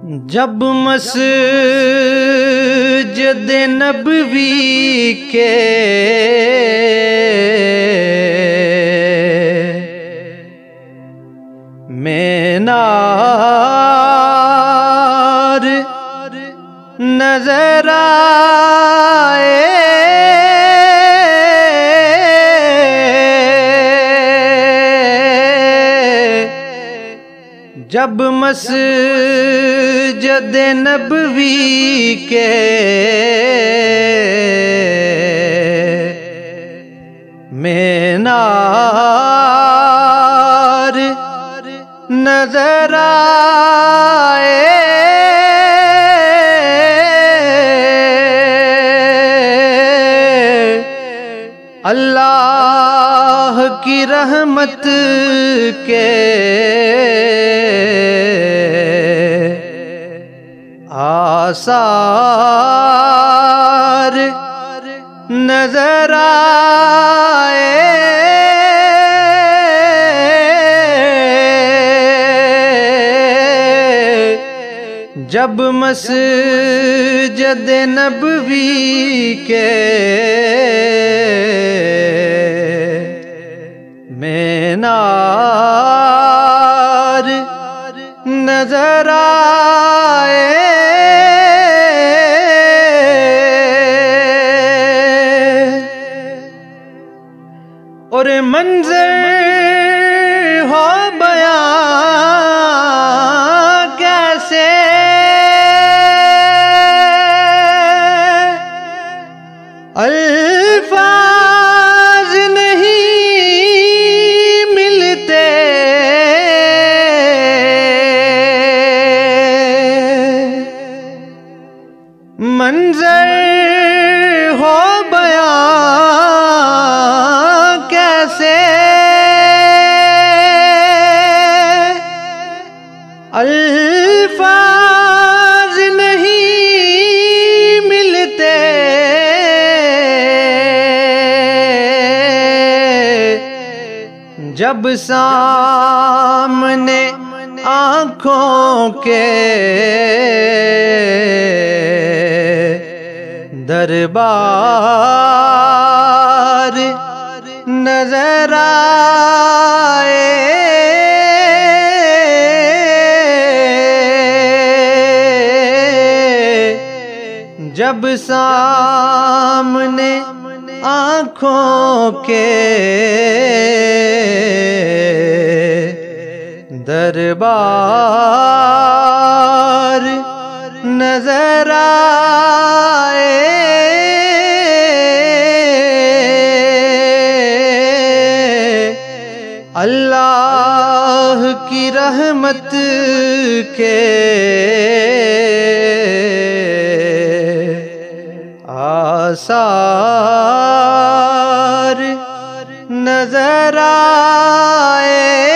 जब मस्जिद नबवी के मेनार नज़र आए जब मस्जिद नबवी के। मेनार नज़र अल्लाह की रहमत के। आसार नज़र आए। जब मस्जिद नबवी के मेनार नज़र आए। और मंजर हो बया कैसे? अल्फाज नहीं मिलते। मंजर हो बया जब सामने आँखों के दरबार नज़र आए जब सामने आँखों के दरबार नज़र आए। अल्लाह की रहमत के आसार नज़र आए।